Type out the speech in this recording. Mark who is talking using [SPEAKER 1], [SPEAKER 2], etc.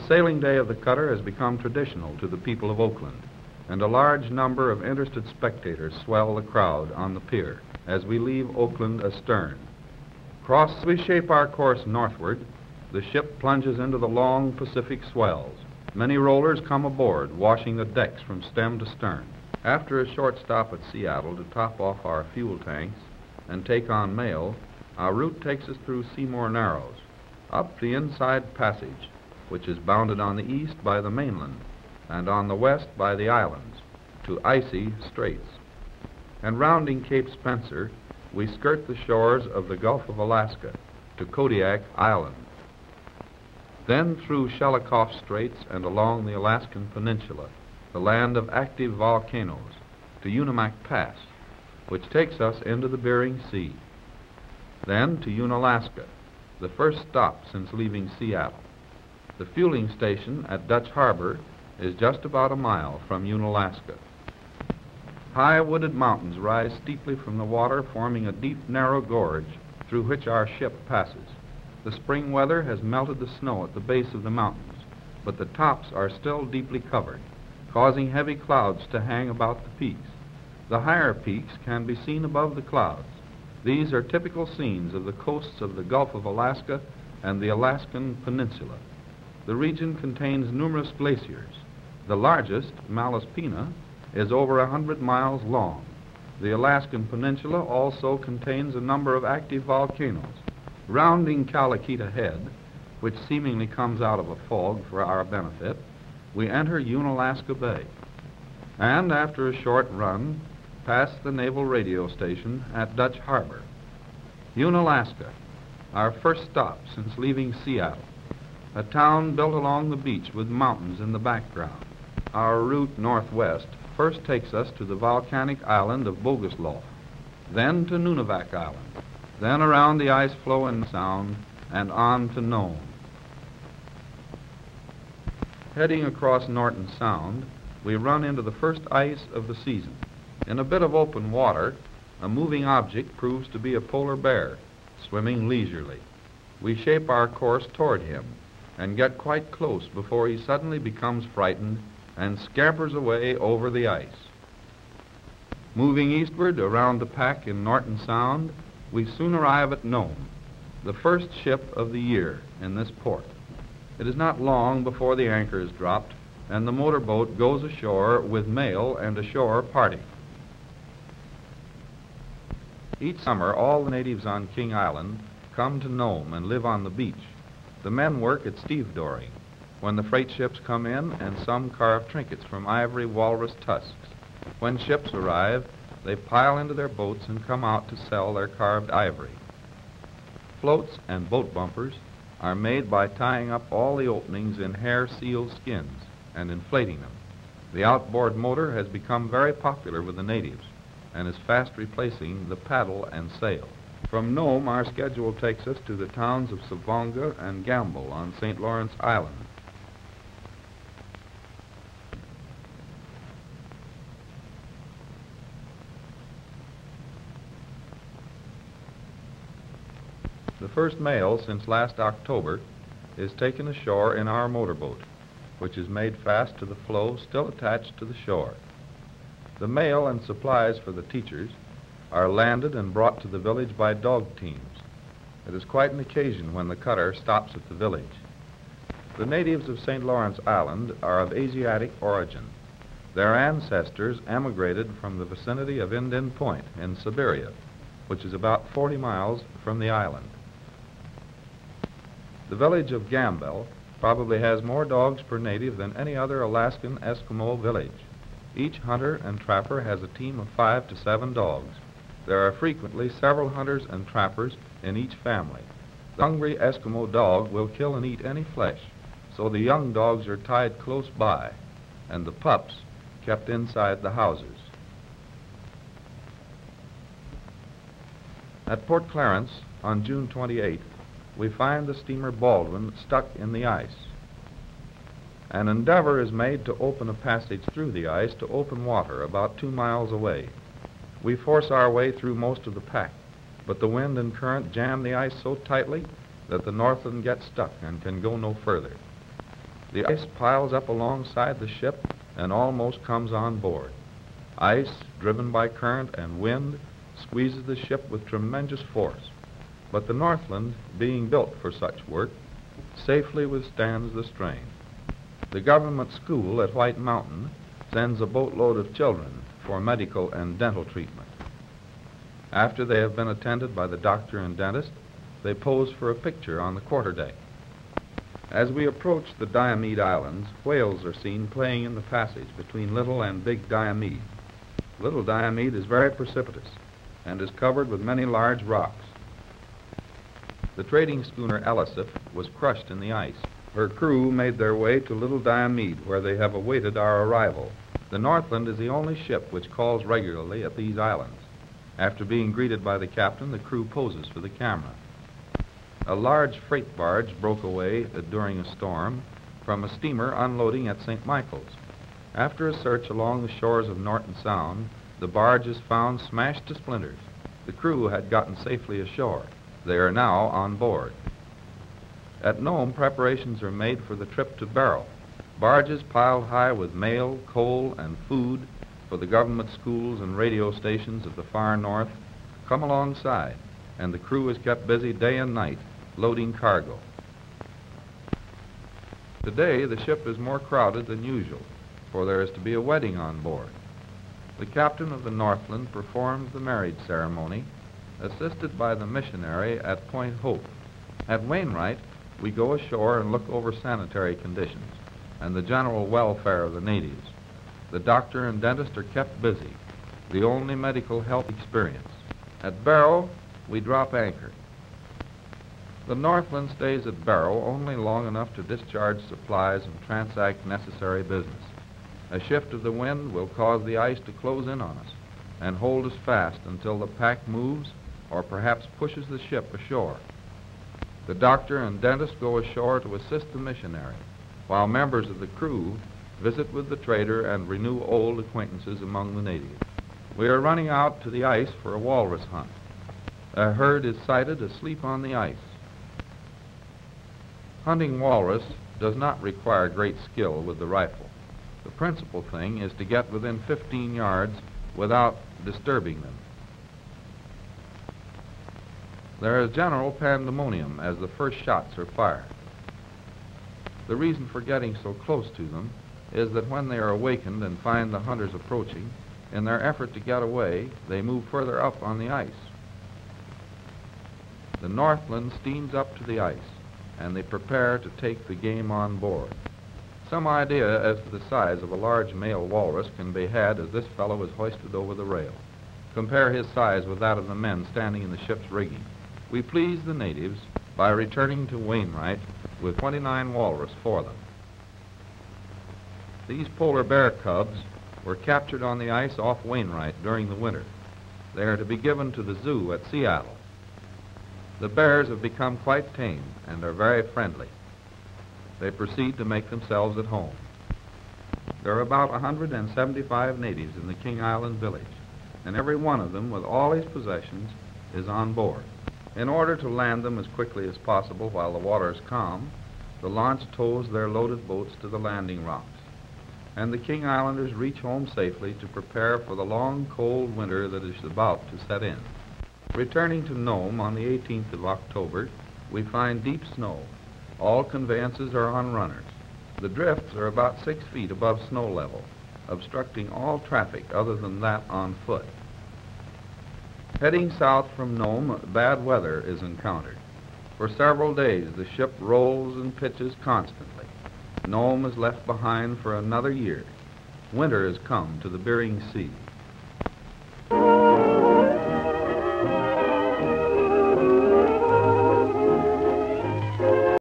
[SPEAKER 1] sailing day of the cutter has become traditional to the people of Oakland, and a large number of interested spectators swell the crowd on the pier as we leave Oakland astern. Cross, we shape our course northward. The ship plunges into the long Pacific swells. Many rollers come aboard, washing the decks from stem to stern. After a short stop at Seattle to top off our fuel tanks and take on mail, our route takes us through Seymour Narrows, up the inside passage, which is bounded on the east by the mainland and on the west by the islands, to icy straits. And rounding Cape Spencer, we skirt the shores of the Gulf of Alaska to Kodiak Island. Then through Shelikof Straits and along the Alaskan Peninsula, the land of active volcanoes, to Unimak Pass, which takes us into the Bering Sea. Then to Unalaska, the first stop since leaving Seattle. The fueling station at Dutch Harbor is just about a mile from Unalaska. High wooded mountains rise steeply from the water, forming a deep, narrow gorge through which our ship passes. The spring weather has melted the snow at the base of the mountains, but the tops are still deeply covered, causing heavy clouds to hang about the peaks. The higher peaks can be seen above the clouds. These are typical scenes of the coasts of the Gulf of Alaska and the Alaskan Peninsula. The region contains numerous glaciers. The largest, Malaspina, is over a hundred miles long. The Alaskan Peninsula also contains a number of active volcanoes. Rounding Callakita Head, which seemingly comes out of a fog for our benefit, we enter Unalaska Bay. And after a short run, pass the naval radio station at Dutch Harbor. Unalaska, our first stop since leaving Seattle, a town built along the beach with mountains in the background. Our route northwest first takes us to the volcanic island of Bogoslof, then to Nunivak Island, then around the ice floe and sound, and on to Nome. Heading across Norton Sound, we run into the first ice of the season. In a bit of open water, a moving object proves to be a polar bear, swimming leisurely. We shape our course toward him and get quite close before he suddenly becomes frightened and scampers away over the ice. Moving eastward around the pack in Norton Sound, we soon arrive at Nome, the first ship of the year in this port. It is not long before the anchor is dropped and the motorboat goes ashore with mail and a shore party. Each summer, all the natives on King Island come to Nome and live on the beach. The men work at stevedoring, when the freight ships come in, and some carve trinkets from ivory walrus tusks. When ships arrive, they pile into their boats and come out to sell their carved ivory. Floats and boat bumpers are made by tying up all the openings in hair seal skins and inflating them. The outboard motor has become very popular with the natives and is fast replacing the paddle and sail. From Nome, our schedule takes us to the towns of Savoonga and Gambell on St. Lawrence Island. The first mail since last October is taken ashore in our motorboat, which is made fast to the floe still attached to the shore. The mail and supplies for the teachers are landed and brought to the village by dog teams. It is quite an occasion when the cutter stops at the village. The natives of St. Lawrence Island are of Asiatic origin. Their ancestors emigrated from the vicinity of Indian Point in Siberia, which is about 40 miles from the island. The village of Gambell probably has more dogs per native than any other Alaskan Eskimo village. Each hunter and trapper has a team of five to seven dogs. There are frequently several hunters and trappers in each family. The hungry Eskimo dog will kill and eat any flesh, so the young dogs are tied close by and the pups kept inside the houses. At Port Clarence on June 28th, we find the steamer Baldwin stuck in the ice. An endeavor is made to open a passage through the ice to open water about two miles away. We force our way through most of the pack, but the wind and current jam the ice so tightly that the Northland gets stuck and can go no further. The ice piles up alongside the ship and almost comes on board. Ice, driven by current and wind, squeezes the ship with tremendous force. But the Northland, being built for such work, safely withstands the strain. The government school at White Mountain sends a boatload of children for medical and dental treatment. After they have been attended by the doctor and dentist, they pose for a picture on the quarterdeck. As we approach the Diomede Islands, whales are seen playing in the passage between Little and Big Diomede. Little Diomede is very precipitous and is covered with many large rocks. The trading schooner Elisif was crushed in the ice. Her crew made their way to Little Diomede, where they have awaited our arrival. The Northland is the only ship which calls regularly at these islands. After being greeted by the captain, the crew poses for the camera. A large freight barge broke away uh, during a storm from a steamer unloading at St. Michael's. After a search along the shores of Norton Sound, the barge is found smashed to splinters. The crew had gotten safely ashore. They are now on board. At Nome, preparations are made for the trip to Barrow. Barges piled high with mail, coal, and food for the government schools and radio stations of the far north come alongside, and the crew is kept busy day and night loading cargo. Today, the ship is more crowded than usual, for there is to be a wedding on board. The captain of the Northland performs the marriage ceremony, assisted by the missionary at Point Hope. At Wainwright, we go ashore and look over sanitary conditions and the general welfare of the natives. The doctor and dentist are kept busy, the only medical help experience. At Barrow, we drop anchor. The Northland stays at Barrow only long enough to discharge supplies and transact necessary business. A shift of the wind will cause the ice to close in on us and hold us fast until the pack moves or perhaps pushes the ship ashore. The doctor and dentist go ashore to assist the missionary, while members of the crew visit with the trader and renew old acquaintances among the natives. We are running out to the ice for a walrus hunt. A herd is sighted asleep on the ice. Hunting walrus does not require great skill with the rifle. The principal thing is to get within 15 yards without disturbing them. There is general pandemonium as the first shots are fired. The reason for getting so close to them is that when they are awakened and find the hunters approaching, in their effort to get away, they move further up on the ice. The Northland steams up to the ice and they prepare to take the game on board. Some idea as to the size of a large male walrus can be had as this fellow is hoisted over the rail. Compare his size with that of the men standing in the ship's rigging. We please the natives by returning to Wainwright with 29 walrus for them. These polar bear cubs were captured on the ice off Wainwright during the winter. They are to be given to the zoo at Seattle. The bears have become quite tame and are very friendly. They proceed to make themselves at home. There are about 175 natives in the King Island village, and every one of them, with all his possessions, is on board. In order to land them as quickly as possible while the water is calm, the launch tows their loaded boats to the landing rocks, and the King Islanders reach home safely to prepare for the long, cold winter that is about to set in. Returning to Nome on the 18th of October, we find deep snow. All conveyances are on runners. The drifts are about six feet above snow level, obstructing all traffic other than that on foot. Heading south from Nome, bad weather is encountered. For several days, the ship rolls and pitches constantly. Nome is left behind for another year. Winter has come to the Bering Sea.